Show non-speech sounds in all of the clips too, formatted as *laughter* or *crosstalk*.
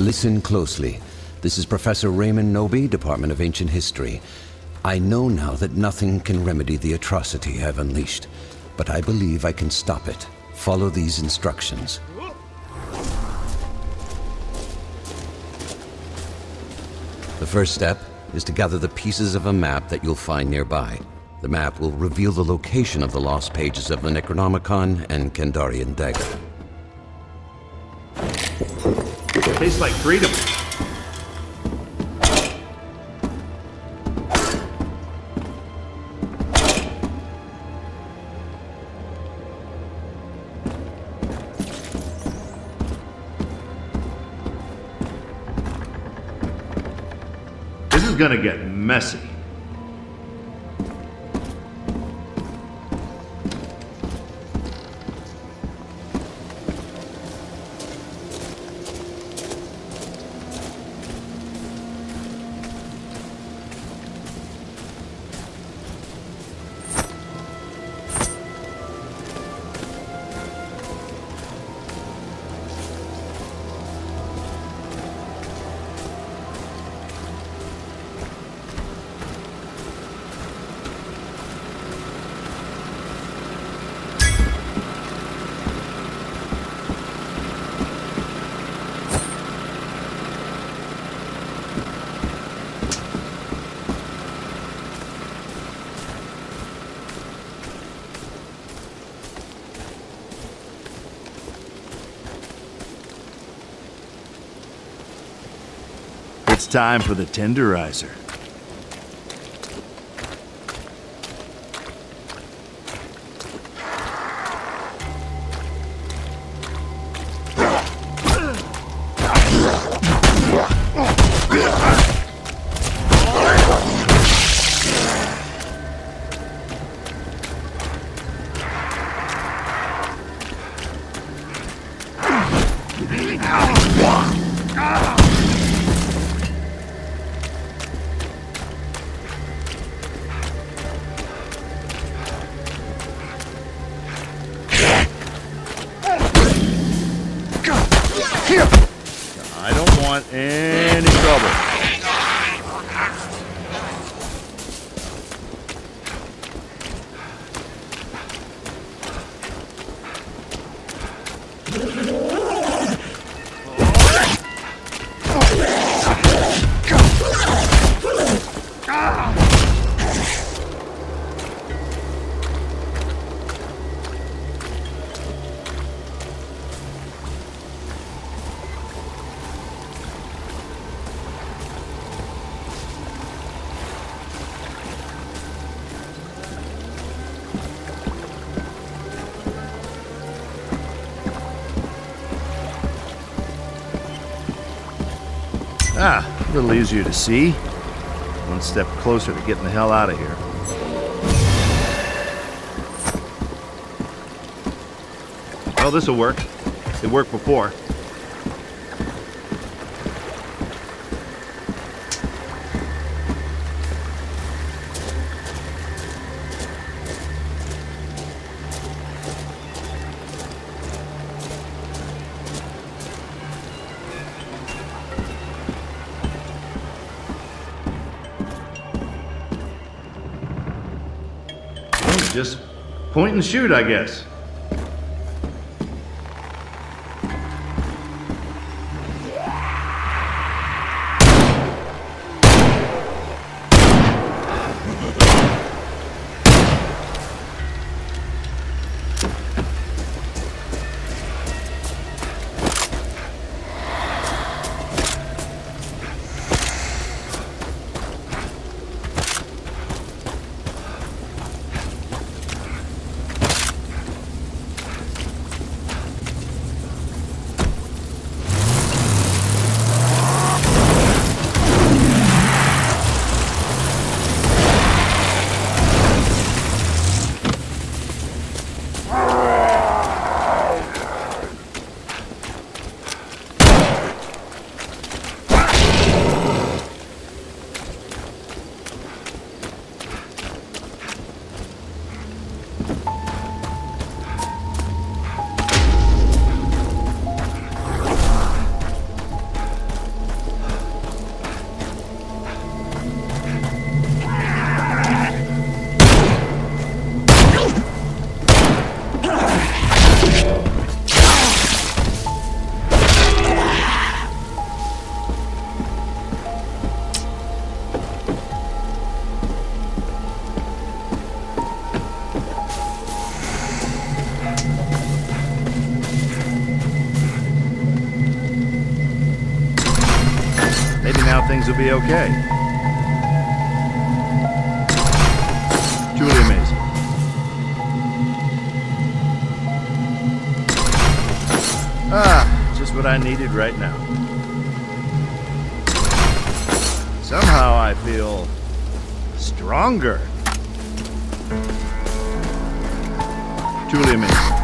Listen closely. This is Professor Raymond Knowby, Department of Ancient History. I know now that nothing can remedy the atrocity I've unleashed, but I believe I can stop it. Follow these instructions. The first step is to gather the pieces of a map that you'll find nearby. The map will reveal the location of the lost pages of the Necronomicon and Kandarian dagger. Tastes like freedom. This is gonna get messy. Time for the tenderizer. I *laughs* don't want any trouble. Ah, a little easier to see. One step closer to getting the hell out of here. Well, this'll work. It worked before. Just point and shoot, I guess. Things will be okay. Truly amazing. Ah, just what I needed right now. Somehow I feel stronger. Truly amazing.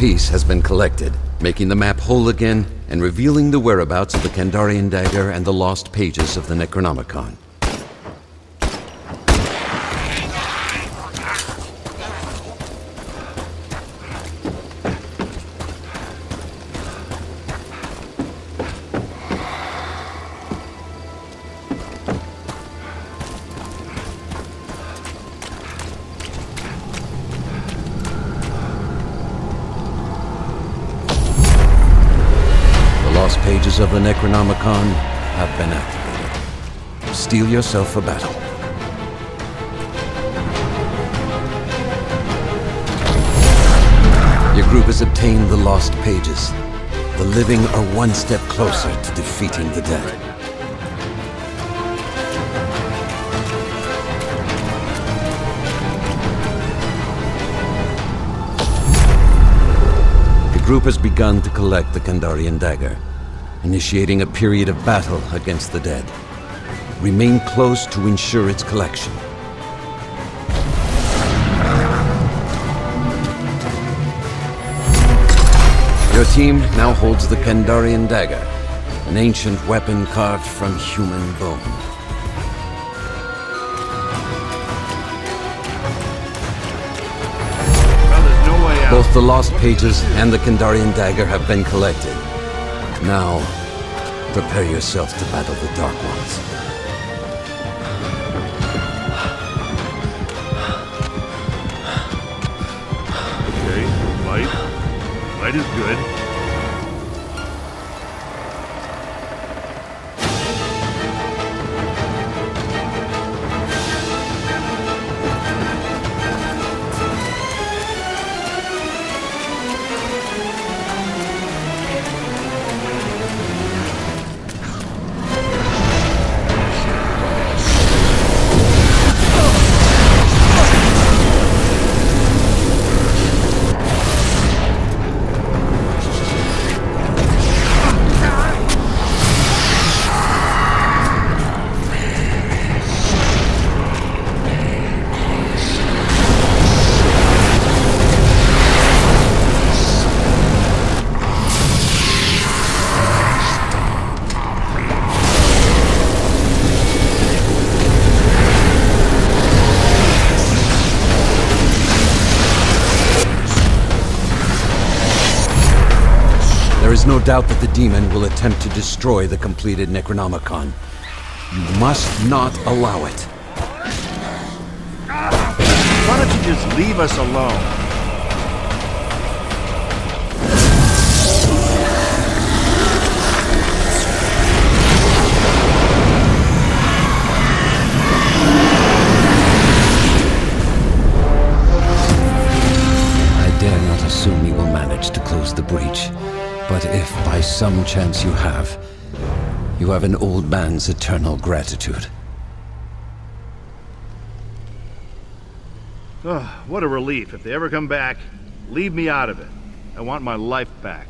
Piece has been collected, making the map whole again and revealing the whereabouts of the Kandarian dagger and the lost pages of the Necronomicon. Pages of the Necronomicon have been activated. Steel yourself for battle. Your group has obtained the lost pages. The living are one step closer to defeating the dead. The group has begun to collect the Kandarian dagger, initiating a period of battle against the dead. Remain close to ensure its collection. Your team now holds the Kandarian dagger, an ancient weapon carved from human bone. Well, there's no way out. Both the lost pages and the Kandarian dagger have been collected. Now, prepare yourself to battle the Dark Ones. Okay, light. Light is good. Is no doubt that the demon will attempt to destroy the completed Necronomicon. You must not allow it. Why don't you just leave us alone? I dare not assume you will manage to close the breach. But if by some chance you have, you have an old man's eternal gratitude. Ugh, what a relief. If they ever come back, leave me out of it. I want my life back.